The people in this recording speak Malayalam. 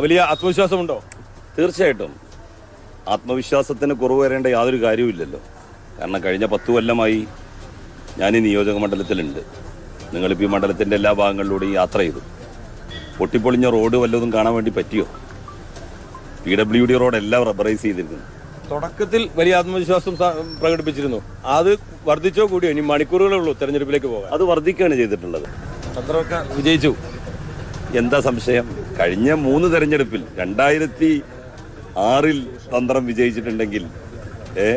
വലിയ ആത്മവിശ്വാസമുണ്ടോ? തീർച്ചയായിട്ടും. ആത്മവിശ്വാസത്തിന് കുറവ് വരേണ്ട യാതൊരു കാര്യവുമില്ലല്ലോ കാരണം കഴിഞ്ഞ പത്ത് കൊല്ലമായി ഞാൻ ഈ നിയോജക മണ്ഡലത്തിലുണ്ട്. നിങ്ങളിപ്പോൾ ഈ മണ്ഡലത്തിന്റെ എല്ലാ ഭാഗങ്ങളിലൂടെയും യാത്ര ചെയ്തു. പൊട്ടിപ്പൊളിഞ്ഞ റോഡ് വല്ലതും കാണാൻ വേണ്ടി പറ്റിയോ? പി ഡബ്ല്യു ഡി റോഡ് എല്ലാം റബ്ബറൈസ് ചെയ്തിരിക്കുന്നു. തുടക്കത്തിൽ വലിയ ആത്മവിശ്വാസം പ്രകടിപ്പിച്ചിരുന്നു. അത് വർദ്ധിച്ചോ കൂടിയോ? ഇനി മണിക്കൂറുകളേ ഉള്ളൂ തെരഞ്ഞെടുപ്പിലേക്ക് പോകാൻ. അത് വർദ്ധിക്കുകയാണ് ചെയ്തിട്ടുള്ളത്. അത്രയൊക്കെ വിജയിച്ചു. എന്താ സംശയം? കഴിഞ്ഞ മൂന്ന് തെരഞ്ഞെടുപ്പിൽ രണ്ടായിരത്തി ആറിൽ തന്ത്രം വിജയിച്ചിട്ടുണ്ടെങ്കിൽ ഏ?